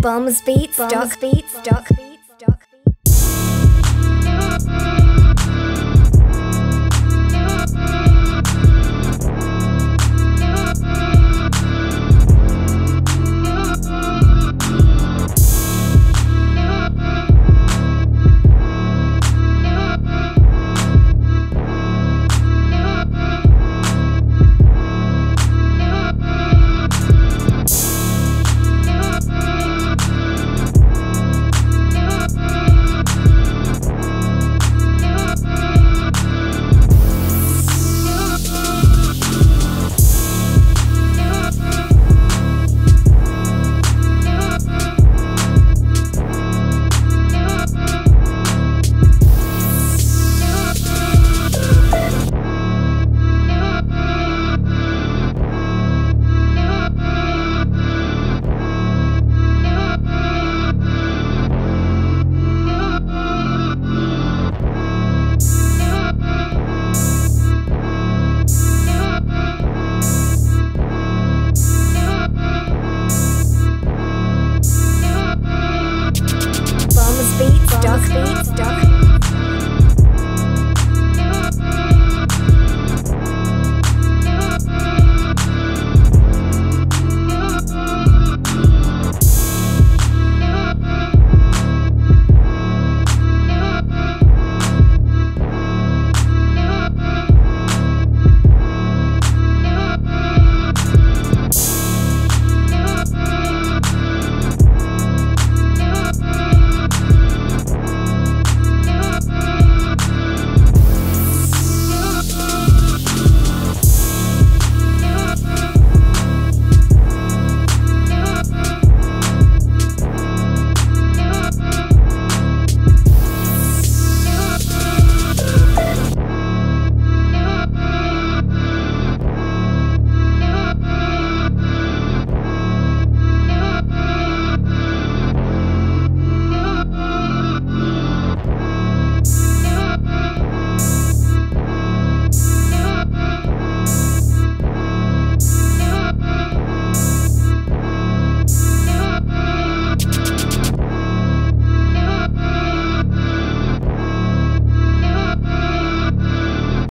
Bumsbeats.com. Bumsbeats. Bumsbeats.